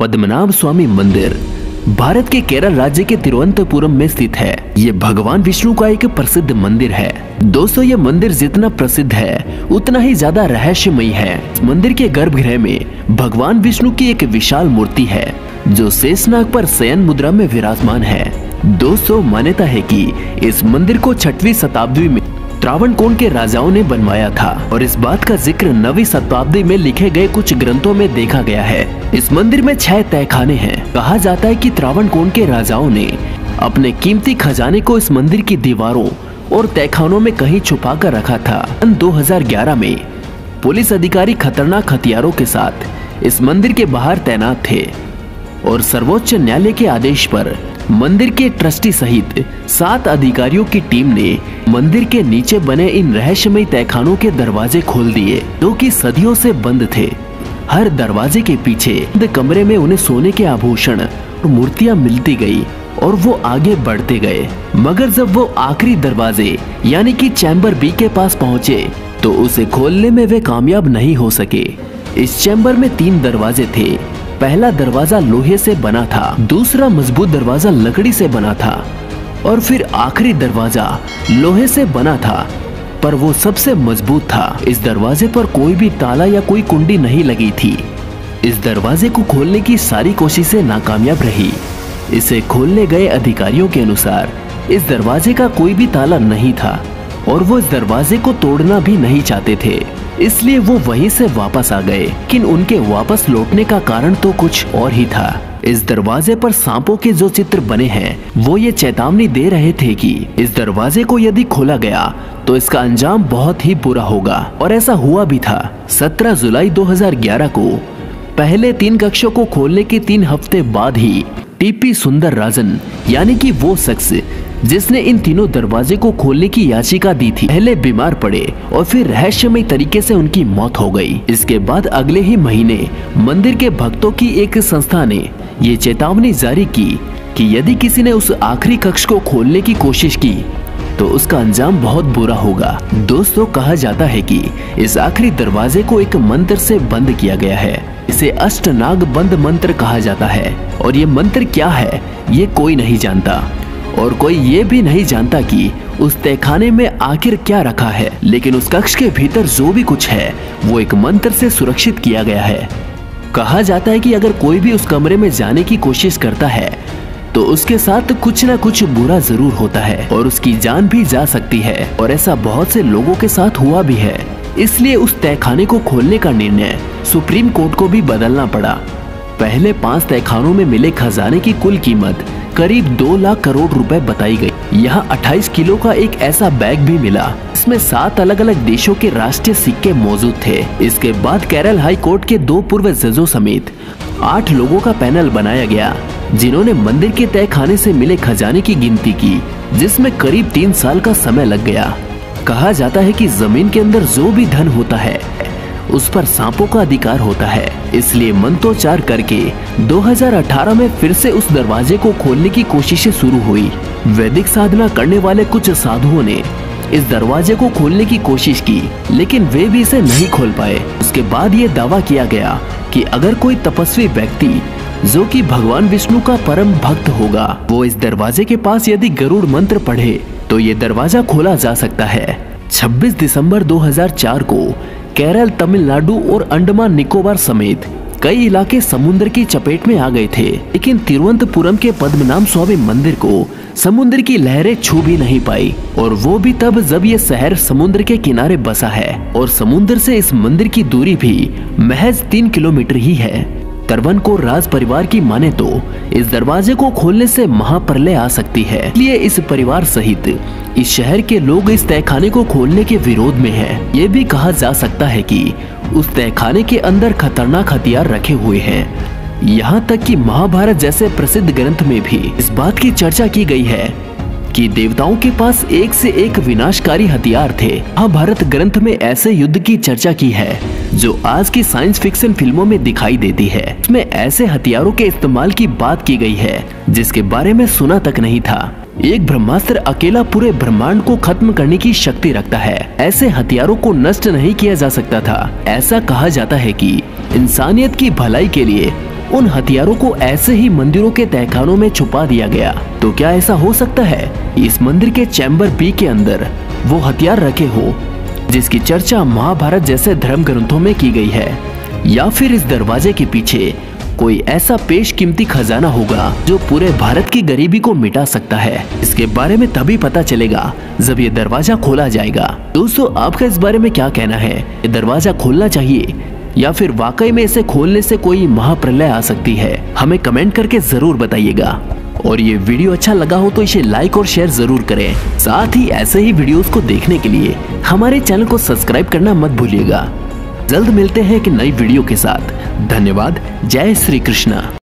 पद्मनाभ स्वामी मंदिर, भारत के केरल राज्य के तिरुवनंतपुरम में स्थित है। ये भगवान विष्णु का एक प्रसिद्ध मंदिर है। दोस्तों, ये मंदिर जितना प्रसिद्ध है, उतना ही ज़्यादा रहस्यमयी है। मंदिर के गर्भगृह में भगवान विष्णु की एक विशाल मूर्ति है, जो शेषनाग पर शयन मुद्रा में विराजमान है। दोस्तों, मान्यता है कि इस मंदिर को छठवीं शताब्दी में त्रावणकोण के राजाओं ने बनवाया था और इस बात का ज़िक्र नवी शताब्दी में लिखे गए कुछ ग्रंथों में देखा गया है। इस मंदिर में छह तहखाने हैं। कहा जाता है कि त्रावणकोण के राजाओं ने अपने कीमती खजाने को इस मंदिर की दीवारों और तहखानों में कहीं छुपा कर रखा था। सन 2011 में पुलिस अधिकारी खतरनाक हथियारों के साथ इस मंदिर के बाहर तैनात थे और सर्वोच्च न्यायालय के आदेश पर मंदिर के ट्रस्टी सहित सात अधिकारियों की टीम ने मंदिर के नीचे बने इन रहस्यमय तहखानों के दरवाजे खोल दिए, जो कि सदियों से बंद थे। हर दरवाजे के पीछे कमरे में उन्हें सोने के आभूषण और मूर्तियाँ मिलती गई और वो आगे बढ़ते गए। मगर जब वो आखिरी दरवाजे, यानी कि चैम्बर बी के पास पहुँचे तो उसे खोलने में वे कामयाब नहीं हो सके। इस चैम्बर में तीन दरवाजे थे पहला दरवाज़ा लोहे से बना था, दूसरा मज़बूत दरवाज़ा लकड़ी से बना था, और फिर आखिरी दरवाज़ा लोहे से बना था, पर वो सबसे मज़बूत था। इस दरवाजे पर कोई भी ताला या कोई कुंडी नहीं लगी थी। इस दरवाजे को खोलने की सारी कोशिशें नाकामयाब रही। इसे खोलने गए अधिकारियों के अनुसार, इस दरवाजे का कोई भी ताला नहीं था, और वो इस दरवाजे को तोड़ना भी नहीं चाहते थे। इसलिए वो वहीं से वापस आ गए लेकिन उनके वापस लौटने का कारण तो कुछ और ही था। इस दरवाजे पर सांपों के जो चित्र बने हैं, वो ये चेतावनी दे रहे थे कि इस दरवाजे को यदि खोला गया तो इसका अंजाम बहुत ही बुरा होगा। और ऐसा हुआ भी था। 17 जुलाई 2011 को पहले तीन कक्षों को खोलने के तीन हफ़्ते बाद ही टीपी सुंदर राजन, यानी कि वो शख्स, जिसने इन तीनों दरवाजे को खोलने की याचिका दी थी। पहले बीमार पड़े और फिर रहस्यमय तरीके से उनकी मौत हो गई। इसके बाद अगले ही महीने मंदिर के भक्तों की एक संस्था ने ये चेतावनी जारी की कि यदि किसी ने उस आखिरी कक्ष को खोलने की कोशिश की तो उसका अंजाम बहुत बुरा होगा। दोस्तों, कहा जाता है कि इस आखिरी दरवाजे को एक मंत्र से बंद किया गया है। इसे अष्टनाग बंद मंत्र कहा जाता है। और ये मंत्र क्या है, ये कोई नहीं जानता। और कोई ये भी नहीं जानता कि उस तहखाने में आखिर क्या रखा है। लेकिन उस कक्ष के भीतर जो भी कुछ है, वो एक मंत्र से सुरक्षित किया गया है। कहा जाता है कि अगर कोई भी उस कमरे में जाने की कोशिश करता है तो उसके साथ कुछ ना कुछ बुरा ज़रूर होता है। और उसकी जान भी जा सकती है। और ऐसा बहुत से लोगों के साथ हुआ भी है। इसलिए उस तहखाने को खोलने का निर्णय सुप्रीम कोर्ट को भी बदलना पड़ा। पहले पाँच तहखानों में मिले खजाने की कुल कीमत करीब दो लाख करोड़ रुपए बताई गई। यहाँ 28 किलो का एक ऐसा बैग भी मिला इसमें सात अलग अलग देशों के राष्ट्रीय सिक्के मौजूद थे। इसके बाद केरल हाई कोर्ट के दो पूर्व जजों समेत आठ लोगों का पैनल बनाया गया, जिन्होंने मंदिर के तय खाने से मिले खजाने की गिनती की, जिसमें करीब तीन साल का समय लग गया। कहा जाता है कि ज़मीन के अंदर जो भी धन होता है उस पर सांपों का अधिकार होता है। इसलिए मंत्रोच्चार करके 2018 में फिर से उस दरवाजे को खोलने की कोशिशें शुरू हुई। वैदिक साधना करने वाले कुछ साधुओं ने इस दरवाजे को खोलने की कोशिश की, लेकिन वे भी इसे नहीं खोल पाए। उसके बाद ये दावा किया गया कि अगर कोई तपस्वी व्यक्ति, जो कि भगवान विष्णु का परम भक्त होगा, वो इस दरवाजे के पास यदि गरुड़ मंत्र पढ़े तो ये दरवाज़ा खोला जा सकता है। 26 दिसंबर 2004 को केरल, तमिलनाडु और अंडमान निकोबार समेत कई इलाके समुद्र की चपेट में आ गए थे। लेकिन तिरुवंतपुरम के पद्मनाम स्वामी मंदिर को समुद्र की लहरें छू भी नहीं पाई। और वो भी तब जब ये शहर समुद्र के किनारे बसा है। और समुद्र से इस मंदिर की दूरी भी महज तीन किलोमीटर ही है। तरवन को राज परिवार की माने तो इस दरवाजे को खोलने से महाप्रलय आ सकती है। इसलिए इस परिवार सहित इस शहर के लोग इस तहखाने को खोलने के विरोध में हैं। ये भी कहा जा सकता है कि उस तहखाने के अंदर खतरनाक हथियार रखे हुए हैं। यहाँ तक कि महाभारत जैसे प्रसिद्ध ग्रंथ में भी इस बात की चर्चा की गई है कि देवताओं के पास एक से एक विनाशकारी हथियार थे। महाभारत ग्रंथ में ऐसे युद्ध की चर्चा की है। जो आज की साइंस फिक्शन फ़िल्मों में दिखाई देती है। इसमें ऐसे हथियारों के इस्तेमाल की बात की गई है, जिसके बारे में सुना तक नहीं था। एक ब्रह्मास्त्र अकेला पूरे ब्रह्मांड को खत्म करने की शक्ति रखता है। ऐसे हथियारों को नष्ट नहीं किया जा सकता था। ऐसा कहा जाता है कि इंसानियत की भलाई के लिए उन हथियारों को ऐसे ही मंदिरों के तहखानों में छुपा दिया गया। तो क्या ऐसा हो सकता है? इस मंदिर के चैम्बर बी के अंदर वो हथियार रखे हो जिसकी चर्चा महाभारत जैसे धर्म ग्रंथों में की गई है, या फिर इस दरवाजे के पीछे कोई ऐसा पेश कीमती खजाना होगा जो पूरे भारत की गरीबी को मिटा सकता है। इसके बारे में तभी पता चलेगा जब ये दरवाज़ा खोला जाएगा। दोस्तों, आपका इस बारे में क्या कहना है? ये दरवाज़ा खोलना चाहिए, या फिर वाकई में इसे खोलने से कोई महाप्रलय आ सकती है? हमें कमेंट करके ज़रूर बताइएगा। और ये वीडियो अच्छा लगा हो तो इसे लाइक और शेयर ज़रूर करें। साथ ही ऐसे ही वीडियोस को देखने के लिए हमारे चैनल को सब्सक्राइब करना मत भूलिएगा। जल्द मिलते हैं एक नई वीडियो के साथ। धन्यवाद। जय श्री कृष्णा।